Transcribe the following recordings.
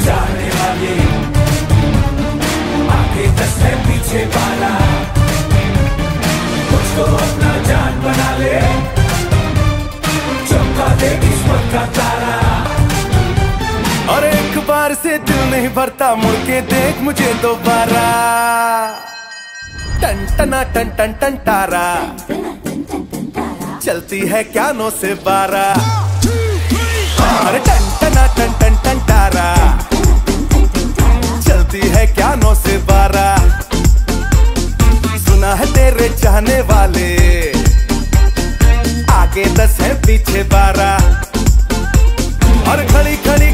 जाने वाले। आगे दस है पीछे बारह अपना जान बना ले। दे किस्मत का तारा। और एक बार से दिल नहीं भरता, मुड़ के देख मुझे दोबारा। टन, टना, टन टन टन, तारा। चलती है क्या नो से बारा। अरे टन, टना, टन रहने वाले। आगे दस है पीछे बारह। और खड़ी खड़ी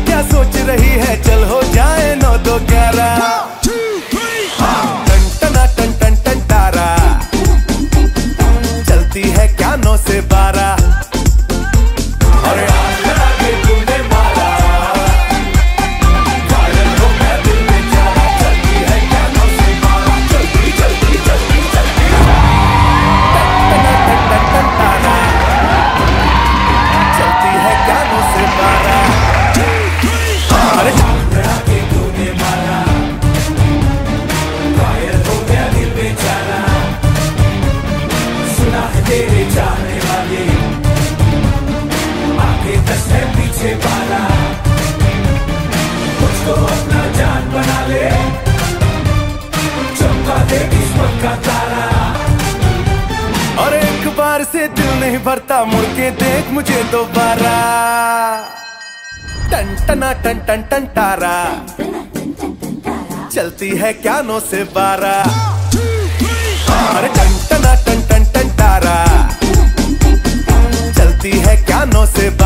का तारा और एक बार से दिल नहीं भरता, मुड़ के देख मुझे दोबारा। टन, टना, टन टन टन तारा चलती है क्या नो से बारा। अरे टन, टना, टन टन टन तारा चलती है क्या नो से बारा